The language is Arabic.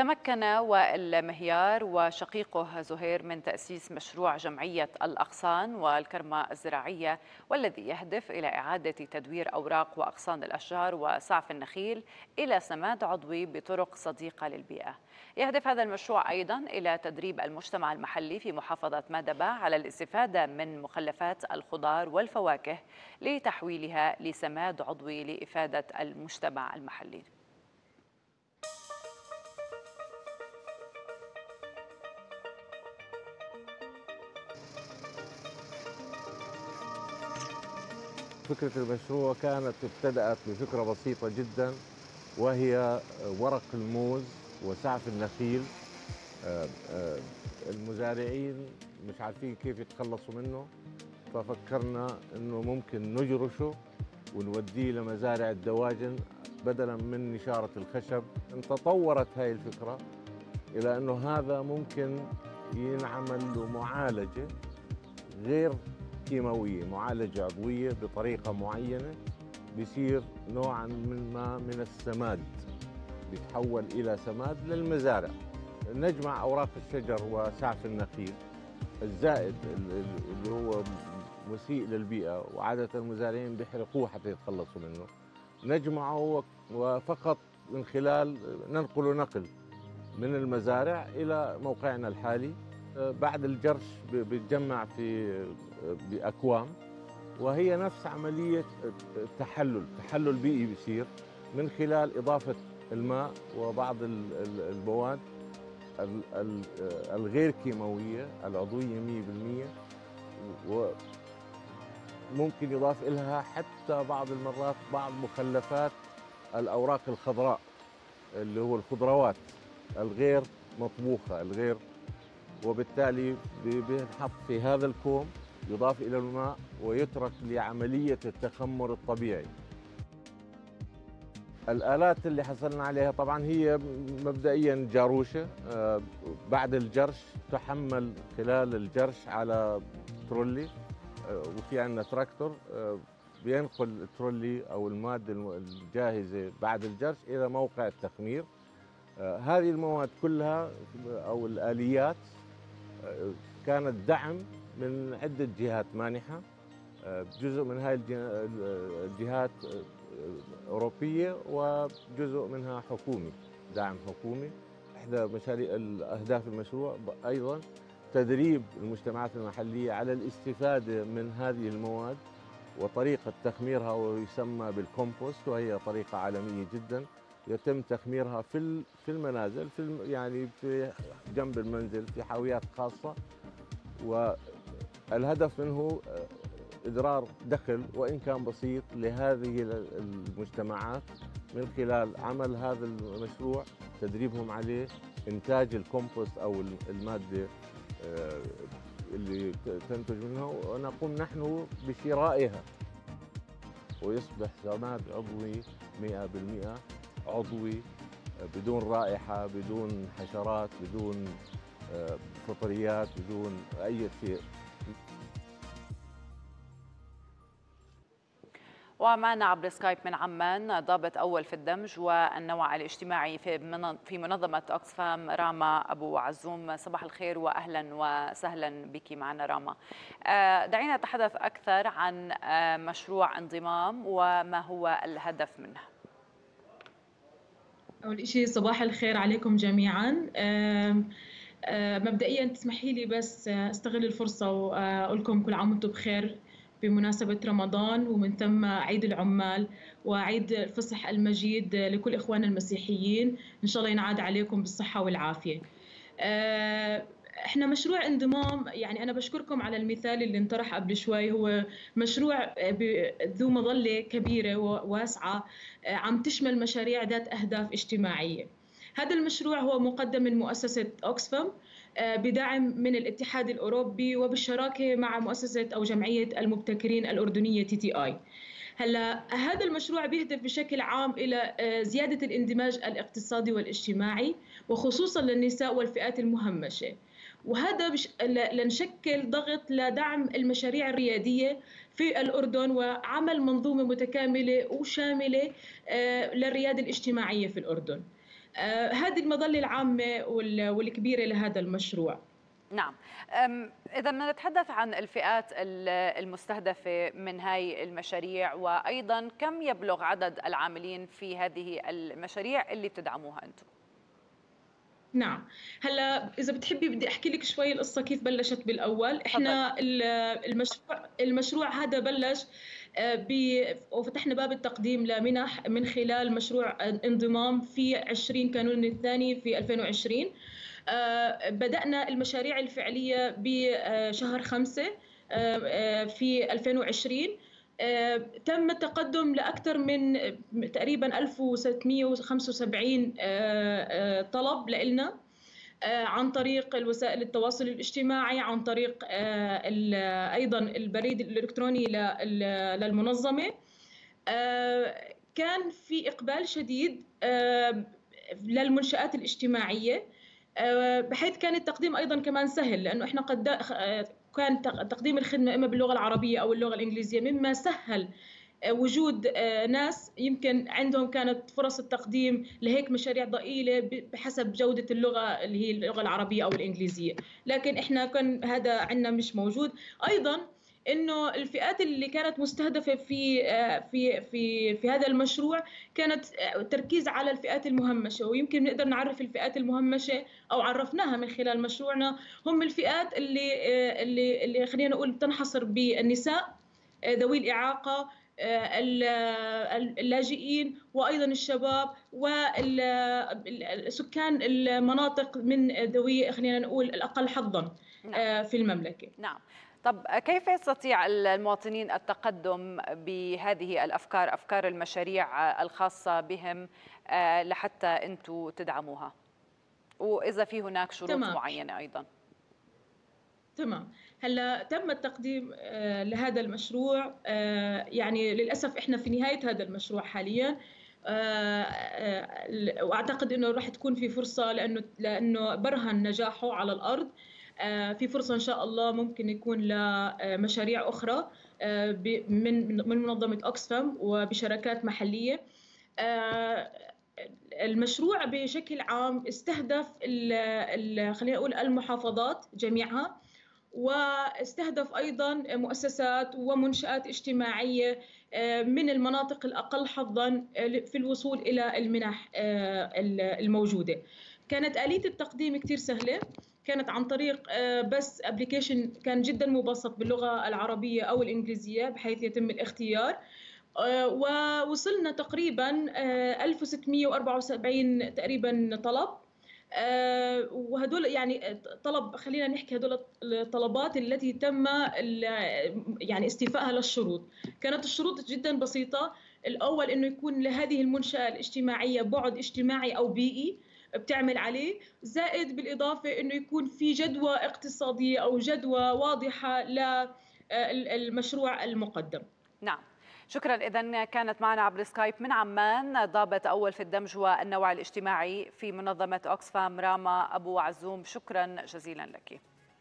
تمكن وائل مهيار وشقيقه زهير من تأسيس مشروع جمعية الأغصان والكرمة الزراعية والذي يهدف إلى إعادة تدوير أوراق وأغصان الأشجار وسعف النخيل إلى سماد عضوي بطرق صديقة للبيئة. يهدف هذا المشروع أيضا إلى تدريب المجتمع المحلي في محافظة مادبة على الاستفادة من مخلفات الخضار والفواكه لتحويلها لسماد عضوي لإفادة المجتمع المحلي. فكرة المشروع كانت ابتدأت بفكرة بسيطة جدا وهي ورق الموز وسعف النخيل. المزارعين مش عارفين كيف يتخلصوا منه ففكرنا إنه ممكن نجرشه ونوديه لمزارع الدواجن بدلا من نشارة الخشب. تطورت هاي الفكرة إلى أنه هذا ممكن ينعمل له معالجة غير كيماوية معالجة عضوية بطريقة معينة بيصير نوعا من ما من السماد بيتحول إلى سماد للمزارع. نجمع أوراق الشجر وسعف النخيل الزائد اللي هو مسيء للبيئة وعادة المزارعين بيحرقوه حتى يتخلصوا منه. نجمعه وفقط من خلال ننقل نقل من المزارع إلى موقعنا الحالي. بعد الجرش بيتجمع في بأكوام وهي نفس عملية التحلل تحلل بيئي بيصير من خلال إضافة الماء وبعض المواد الغير كيماوية العضوية 100% وممكن يضاف لها حتى بعض المرات بعض مخلفات الأوراق الخضراء اللي هو الخضروات الغير مطبوخة الغير وبالتالي بينحط في هذا الكوم يضاف إلى الماء ويترك لعملية التخمر الطبيعي. الآلات اللي حصلنا عليها طبعا هي مبدئيا جاروشة بعد الجرش تحمل خلال الجرش على ترولي وفي عندنا تراكتور بينقل الترولي أو المادة الجاهزة بعد الجرش إلى موقع التخمير. هذه المواد كلها أو الآليات كانت دعم من عدة جهات مانحة. جزء من هاي الجهات أوروبية وجزء منها حكومي دعم حكومي. إحدى مشاريع أهداف المشروع أيضا تدريب المجتمعات المحلية على الاستفادة من هذه المواد وطريقة تخميرها ويسمى بالكومبوست وهي طريقة عالمية جدا. يتم تخميرها في في المنازل في يعني في جنب المنزل في حاويات خاصة. والهدف منه إدرار دخل وإن كان بسيط لهذه المجتمعات من خلال عمل هذا المشروع تدريبهم عليه إنتاج الكومبوست أو المادة اللي تنتج منها. ونقوم نحن بشرائها. ويصبح سماد عضوي 100% عضوي بدون رائحة بدون حشرات بدون فطريات بدون أي شيء. ومعنا عبر سكايب من عمان ضابط أول في الدمج والنوع الاجتماعي في في منظمة أوكسفام راما أبو عزوم صباح الخير واهلا وسهلا بك معنا راما. دعينا نتحدث أكثر عن مشروع انضمام وما هو الهدف منه. أول شيء صباح الخير عليكم جميعا. مبدئيا تسمحي لي بس أستغل الفرصة واقول لكم كل عام وأنتم بخير بمناسبة رمضان ومن ثم عيد العمال وعيد الفصح المجيد لكل إخواننا المسيحيين إن شاء الله ينعاد عليكم بالصحة والعافية. إحنا مشروع انضمام يعني أنا بشكركم على المثال اللي انطرح قبل شوي هو مشروع ذو مظلة كبيرة وواسعه عم تشمل مشاريع ذات أهداف اجتماعية. هذا المشروع هو مقدم من مؤسسة اوكسفام بدعم من الاتحاد الأوروبي وبالشراكة مع مؤسسة أو جمعية المبتكرين الأردنية TTI. هلا هذا المشروع بيهدف بشكل عام إلى زيادة الاندماج الاقتصادي والاجتماعي وخصوصا للنساء والفئات المهمشة. وهذا بش... لنشكل ضغط لدعم المشاريع الريادية في الأردن وعمل منظومة متكاملة وشاملة للريادة الاجتماعية في الأردن. هذه المظلة العامة والكبيرة لهذا المشروع. نعم. إذا بدنا نتحدث عن الفئات المستهدفة من هاي المشاريع وأيضا كم يبلغ عدد العاملين في هذه المشاريع اللي بتدعموها أنتم؟ نعم. هلا إذا بتحبي بدي أحكي لك شوي القصة كيف بلشت بالأول. إحنا المشروع المشروع هذا بلش آه، وفتحنا باب التقديم لمنح من خلال مشروع انضمام في 20 كانون الثاني في 2020 آه، بدأنا المشاريع الفعلية بشهر خمسة آه، في 2020 تم التقدم لأكثر من تقريبا 1675 طلب لنا عن طريق الوسائل التواصل الاجتماعي عن طريق أيضا البريد الإلكتروني للمنظمة. كان في إقبال شديد للمنشآت الاجتماعية بحيث كان التقديم أيضا كمان سهل لأنه إحنا قد كان تقديم الخدمة إما باللغة العربية أو اللغة الإنجليزية مما سهل آه، وجود آه، ناس يمكن عندهم كانت فرص التقديم لهيك مشاريع ضئيلة بحسب جودة اللغة اللي هي اللغة العربية أو الإنجليزية. لكن إحنا كان هذا عندنا مش موجود. أيضا إنه الفئات اللي كانت مستهدفة في آه، في في في هذا المشروع كانت تركيز على الفئات المهمشة ويمكن نقدر نعرف الفئات المهمشة أو عرفناها من خلال مشروعنا هم الفئات اللي اللي اللي خلينا نقول تنحصر بالنساء ذوي الإعاقة اللاجئين وأيضا الشباب وسكان المناطق من ذوي خلينا نقول الأقل حظا نعم. آه، في المملكة. نعم. طب كيف يستطيع المواطنين التقدم بهذه الأفكار أفكار المشاريع الخاصة بهم آه، لحتى أنتم تدعموها؟ وإذا في هناك شروط تمام. معينة أيضا. تمام هلأ تم التقديم آه، لهذا المشروع آه، يعني للأسف إحنا في نهاية هذا المشروع حاليا وأعتقد إنه راح تكون في فرصة لأنه لأنه برهن نجاحه على الأرض في فرصة إن شاء الله ممكن يكون لمشاريع أخرى من من منظمة أوكسفام وبشراكات محلية المشروع بشكل عام استهدف خلينا نقول المحافظات جميعها واستهدف أيضا مؤسسات ومنشآت اجتماعية آه، من المناطق الأقل حظا آه، في الوصول إلى المنح آه، الموجودة. كانت آلية التقديم كثير سهلة كانت عن طريق بس ابلكيشن كان جدا مبسط باللغة العربية أو الإنجليزية بحيث يتم الاختيار. ووصلنا تقريبا 1674 تقريبا طلب. آه، وهدول يعني طلب خلينا نحكي هدول الطلبات التي تم يعني استيفائها للشروط. كانت الشروط جدا بسيطة. الأول أنه يكون لهذه المنشأة الاجتماعية بعد اجتماعي أو بيئي. بتعمل عليه زائد بالإضافة أنه يكون في جدوى اقتصادية أو جدوى واضحة للمشروع المقدم. نعم. شكرا. اذا كانت معنا عبر سكايب من عمان ضابط أول في الدمج والنوع الاجتماعي في منظمة أوكسفام راما أبو عزوم. شكرا جزيلا لك.